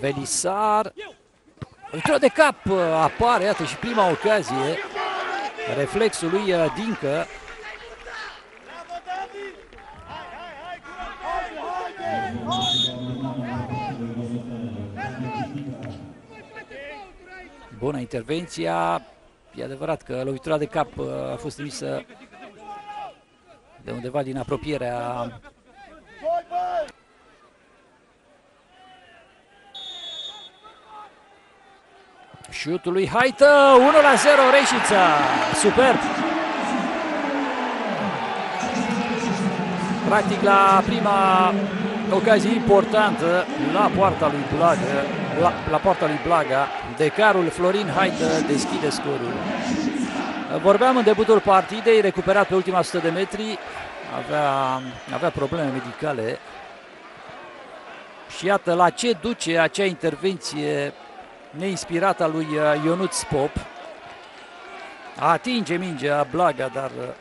Velisar. Într-o de cap uh, apare, iată, și prima ocazie. Reflexul lui uh, Dincă. Bună intervenția. E adevărat că lovitura de cap uh, a fost trimisă de undeva din apropierea Șutul lui Haită, 1 la 0, Reșița, superb! Practic la prima ocazie importantă la poarta lui Blaga, la, la poarta lui Blaga, decarul Florin Haită deschide scorul. Vorbeam în debutul partidei, recuperat pe ultima 100 de metri, avea, avea probleme medicale și iată la ce duce acea intervenție neinspirată a lui uh, Ionuț Pop. Atinge mingea Blaga, dar uh,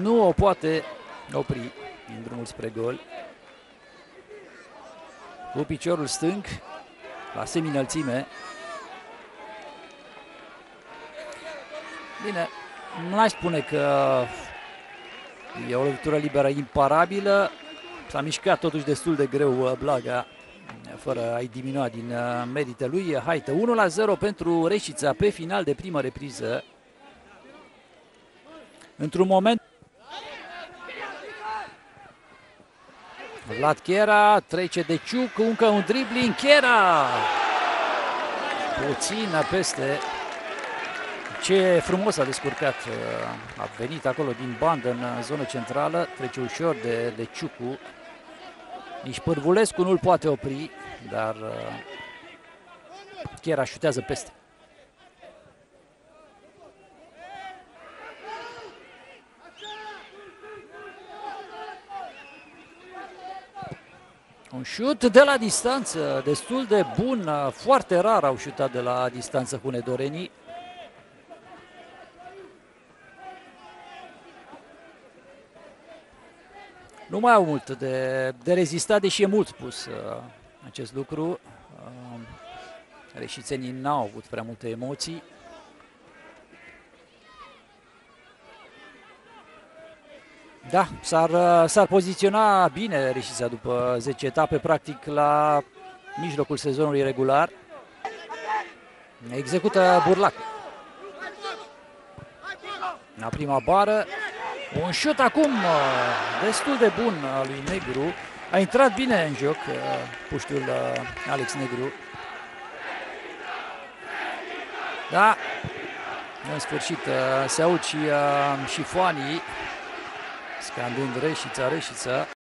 nu o poate opri în drumul spre gol. Cu piciorul stâng, la semi-înălțime. Bine, nu aș spune că e o lovitură liberă imparabilă. S-a mișcat totuși destul de greu uh, Blaga, fără a-i diminua din merite lui. Haită, 1 la 0 pentru Reșița pe final de primă repriză. Într-un moment Vlad Chiera trece de Ciuc, încă un dribbling, Chiera! Puțin peste. Ce frumos a descurcat, a venit acolo din bandă în zonă centrală, trece ușor de, de Ciucu. Nici Pârvulescu nu-l poate opri, dar Chiera șutează peste. Un șut de la distanță, destul de bun, foarte rar au șutat de la distanță hunedorenii. Nu mai au mult de, de rezistat, deși e mult spus uh, acest lucru. Uh, reșițenii n-au avut prea multe emoții. Da, s-ar, s-ar poziționa bine Reșița după 10 etape, practic la mijlocul sezonului regular. Execută Burlac. La prima bară, un șut acum destul de bun al lui Negru. A intrat bine în joc puștul Alex Negru. Da, în sfârșit se aud și, și foanii scandând Reșița, Reșița.